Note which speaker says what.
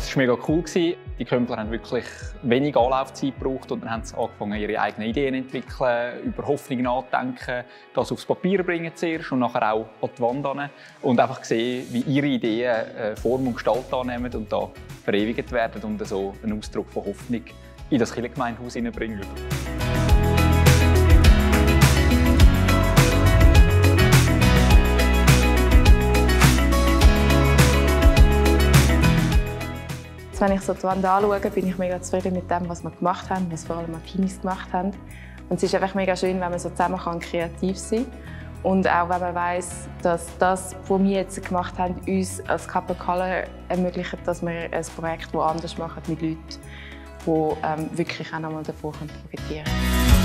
Speaker 1: Also es war mega cool. Die Künstler haben wirklich wenig Anlaufzeit gebraucht und dann haben sie angefangen, ihre eigenen Ideen zu entwickeln, über Hoffnungen nachzudenken, das aufs Papier bringen zuerst und nachher auch an die Wand an. Und einfach sehen, wie ihre Ideen äh, Form und Gestalt annehmen und da verewigt werden und so einen Ausdruck von Hoffnung in das Kirchengemeindehaus hineinbringen.
Speaker 2: Wenn ich so die Wand anschaue, bin ich mega zufrieden mit dem, was wir gemacht haben, was vor allem die Teams gemacht haben. Und es ist einfach mega schön, wenn man so zusammen kann, kreativ sein kann. Und auch wenn man weiss, dass das, was wir jetzt gemacht haben, uns als Couple Color ermöglicht, dass wir ein Projekt woanders machen mit Leuten, die ähm, wirklich auch nochmal davon profitieren können.